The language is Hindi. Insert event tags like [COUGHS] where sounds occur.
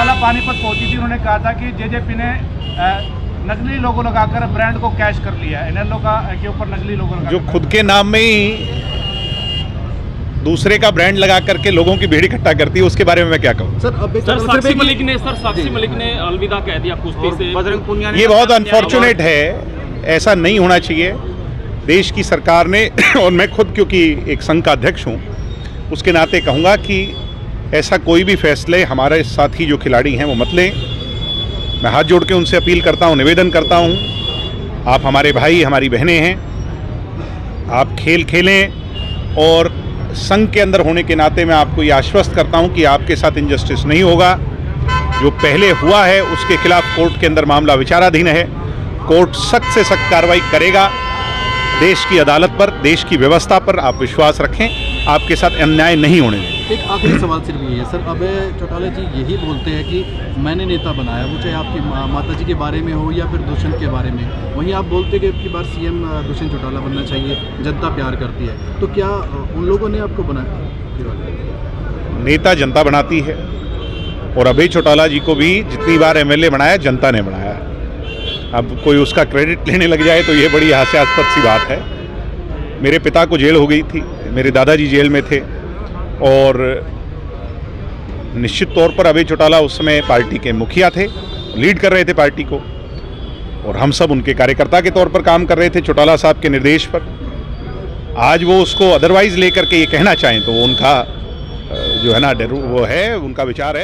चौटाला पानीपत पहुँची थी उन्होंने कहा था कि जेजेपी ने नकली लोगो लगाकर ब्रांड को कैश कर लिया है। एनएलओ का के ऊपर नकली लोगो लगा जो खुद के नाम में ही दूसरे का ब्रांड लगा करके लोगों की भीड़ इकट्ठा करती है उसके बारे में मैं क्या कहूँ? सर अब सर साक्षी मलिक ने सर साक्षी मलिक ने अलविदा कह दिया कुश्ती से। बजरंग पुनिया ने ये बहुत अनफॉर्चुनेट है ऐसा नहीं होना चाहिए। देश की सरकार ने [COUGHS] और मैं खुद क्योंकि एक संघ का अध्यक्ष हूँ उसके नाते कहूँगा कि ऐसा कोई भी फैसले हमारे साथ ही जो खिलाड़ी हैं वो मत लें। मैं हाथ जोड़ के उनसे अपील करता हूँ, निवेदन करता हूँ, आप हमारे भाई, हमारी बहनें हैं, आप खेल खेलें और संघ के अंदर होने के नाते मैं आपको ये आश्वस्त करता हूँ कि आपके साथ इनजस्टिस नहीं होगा। जो पहले हुआ है, उसके खिलाफ कोर्ट के अंदर मामला विचाराधीन है। कोर्ट सख्त से सख्त कार्रवाई करेगा। देश की अदालत पर, देश की व्यवस्था पर आप विश्वास रखें। आपके साथ अन्याय नहीं होने देंगे एक आखिरी सवाल सिर्फ़ ये है, सर। अभय चौटाला जी यही बोलते हैं कि मैंने नेता बनाया, वो चाहे आपकी माता जी के बारे में हो या फिर दुष्यंत के बारे में। वहीं आप बोलते कि अब की बार सीएम दुष्यंत चौटाला बनना चाहिए, जनता प्यार करती है। तो क्या उन लोगों ने आपको बनाया? नेता जनता बनाती है, और अभय चौटाला जी को भी जितनी बार एमएलए बनाया, जनता ने बनाया। अब कोई उसका क्रेडिट लेने लग जाए तो ये बड़ी हास्यास्पद सी बात है। मेरे पिता को जेल हो गई थी, मेरे दादाजी जेल में थे और निश्चित तौर पर अभय चौटाला उस समय पार्टी के मुखिया थे, लीड कर रहे थे पार्टी को, और हम सब उनके कार्यकर्ता के तौर पर काम कर रहे थे चौटाला साहब के निर्देश पर। आज वो उसको अदरवाइज़ लेकर के ये कहना चाहें तो वो उनका जो है ना, डर वो है, उनका विचार है।